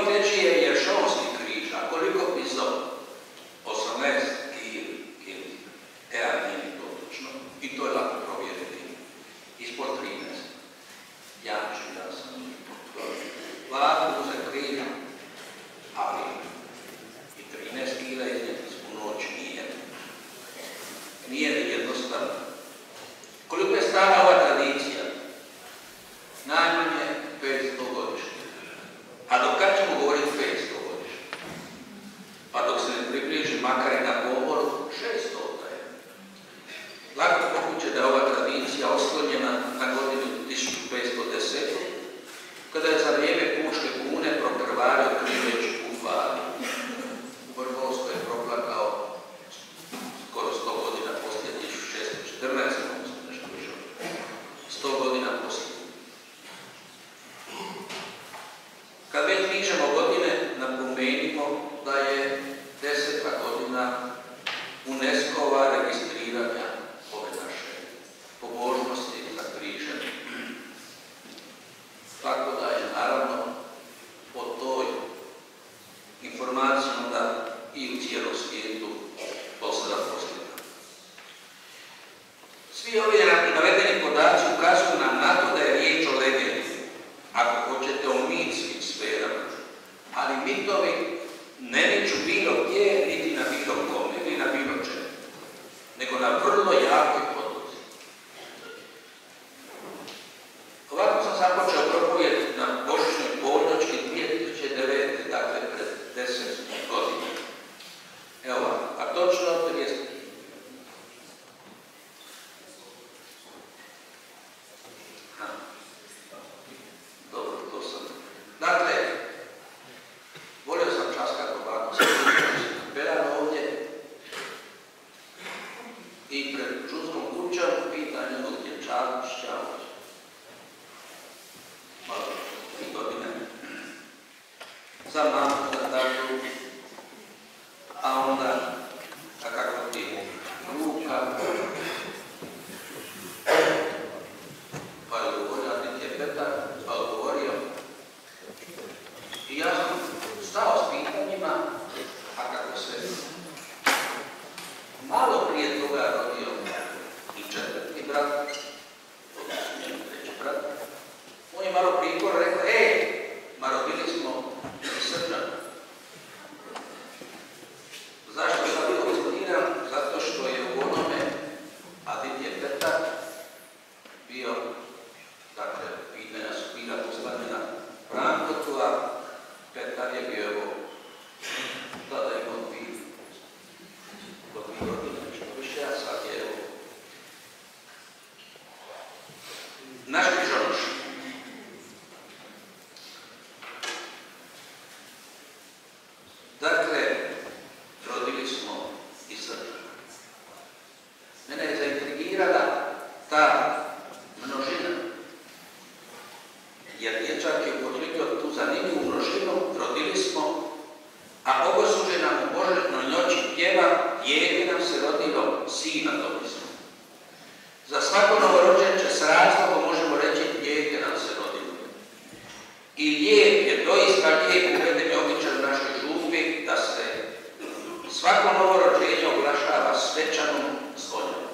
No i I lijep je, doista lijep uveden je običaj u našoj župi da se svako novorođenje oglašava svečanom zvonjom.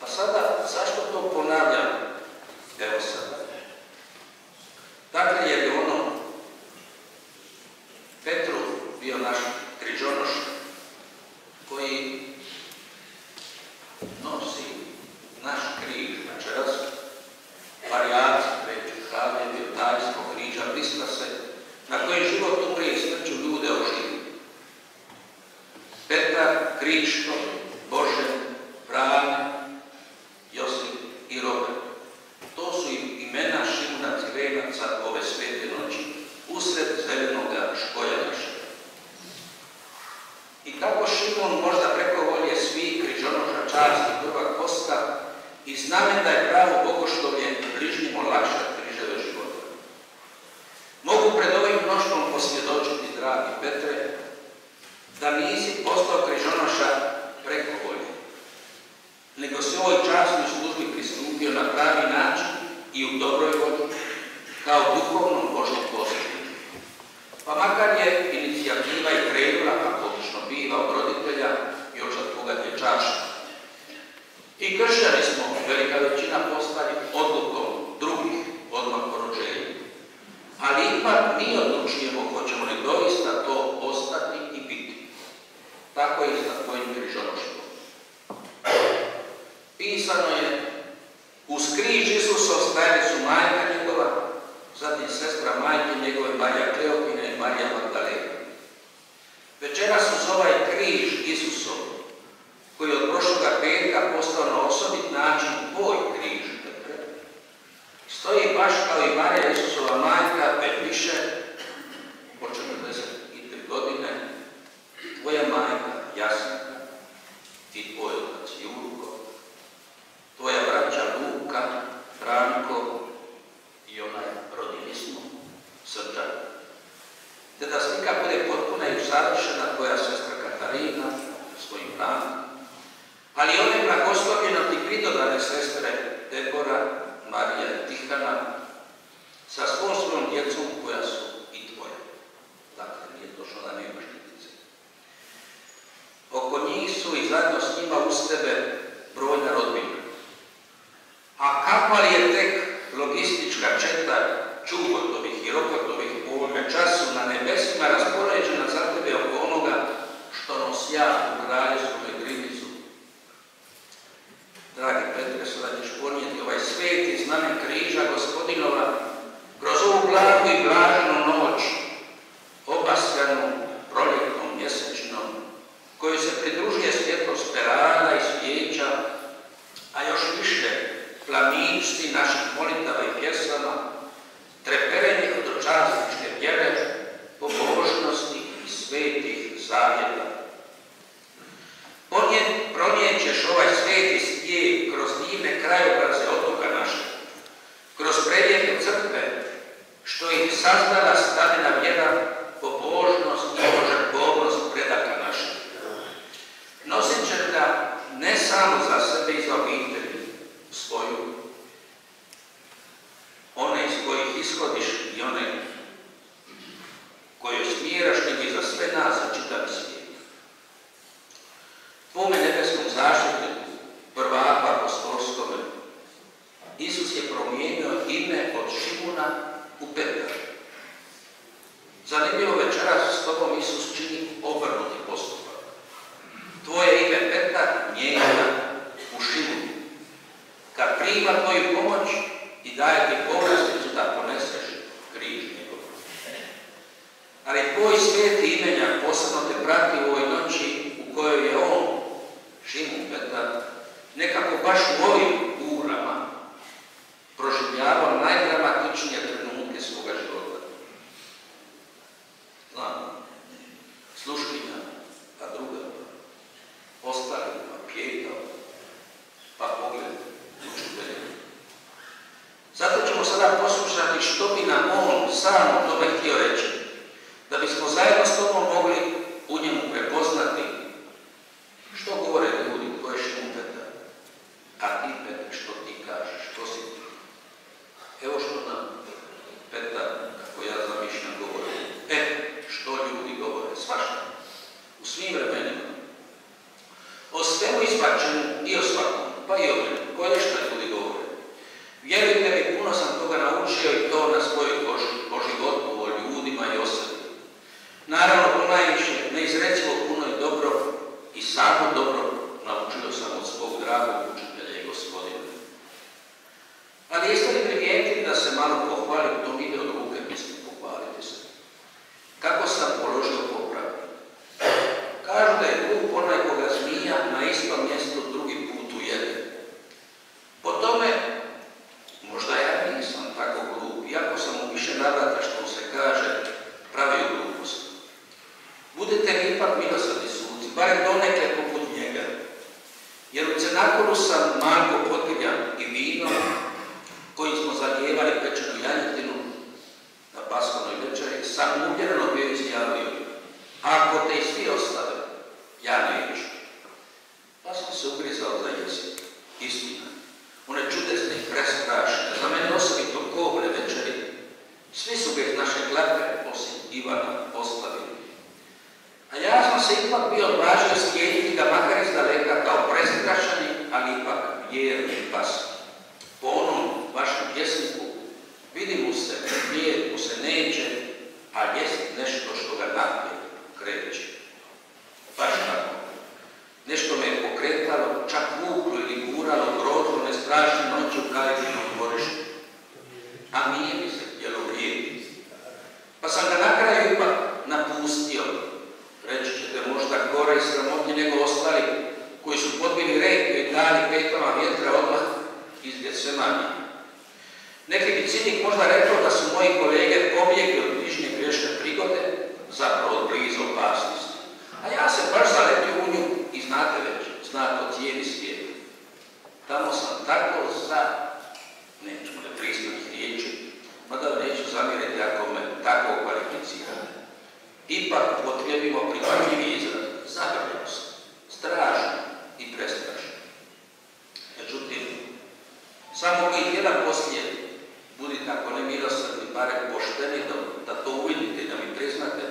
Pa sada, zašto to ponavljam? I da je pravo bogoštovlje bližnjim olakšati križeve života. Mogu pred ovim mnoštvom posvjedočiti, dragi Petre, da nisi postao križonoša preko volje, nego si ovoj časnoj službi pristupio na pravi način i u dobroj volji, kao duhovnom Božom posljedniku. Pa makar je inicijativa i krenula, kako obično biva od roditelja i od koga je čaša. I kršćani smo, velika većina postali odlukom drugih odmah po rođenju. Ali ipak mi odlučujemo hoćemo li doista to ostati i biti. Tako je i sa tvojim križonoštvom. Pisano je, uz križ Isusov stajali su majka njegova, zatim sestra majke njegove Marija Kleopina i Marija Magdalena. Večeras uz ovaj križ od prošloga petka postao na osobit način tvoj križ, stoji baš kao i Marija Isusova majka, već više ishodiš i one sada poslušati što bi nam on sam o tome htio reći, da bismo zajedno s tobom mogli u njemu prepoznati Samo i jedan poslije Budite ako ne milosrni, barem pošteni da, to uvidite da mi priznate.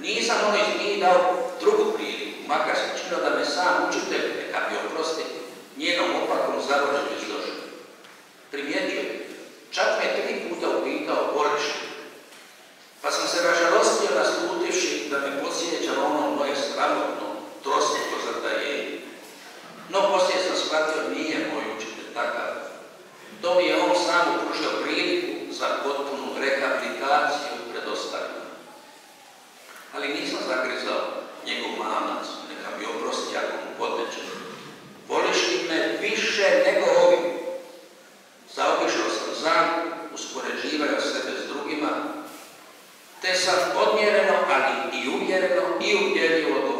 Nisam ono iz dao drugu priliku, makar se činio da me sam učitelj, neka bi oprosti, njenom opakom završio izložio. Primijetio tome je on sam upružio priliku za potpunu rehabilitaciju pred ostalima. Ali nisam zagrizao njegov mamac, neka bi oprosti ako mu poteče. Voliš li me više nego ovim? Zaobišao sam zan, uspoređivaju sebe s drugima, te sam odmjereno, ali i uvjereno i uvjerljivo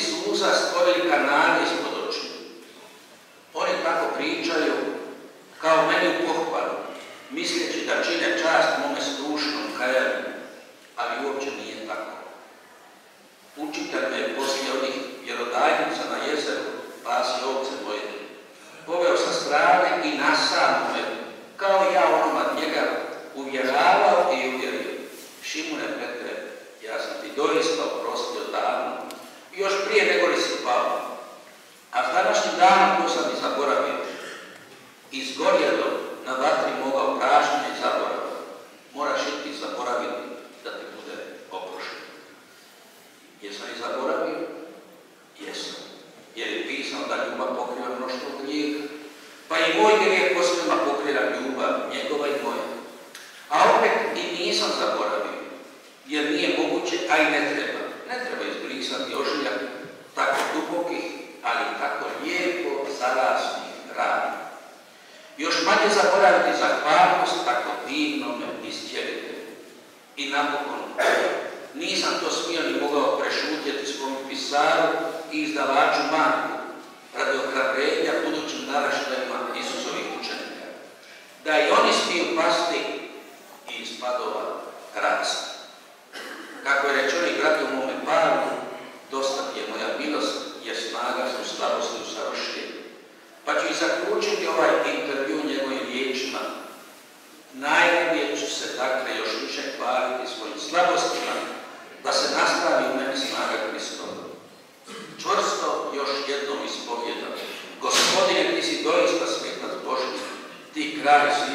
sus musas por el canal ljubav pokriva mnoštvo grijeha. Pa i moj grijeh posljedno pokriva ljubav, njegova i moja. A opet i nisam zaboravio, jer nije moguće, a i ne treba. Ne treba izbrisati ožiljak tako dubokih, ali tako lijepo zarasnih rada. Još manje zaboraviti zahvalnost tako divnome izdjelite. I napokon, nisam to smio ni mogao prešutjeti svom pisaru i izdavaču manju, radi ohrabrenja budućim naraštajima Isusovih učenika. Da i oni smiju pasti i iz padova. Kako je rečeno i brate u mome Pavlu, dosta je moja milost, jer snaga su slabosti u savršenju. Pa ću i zaključiti ovaj intervju njegovim riječima. Najbolje ću se dakle još više hvaliti svojim slabostima, da se nastavi u meni snaga tirar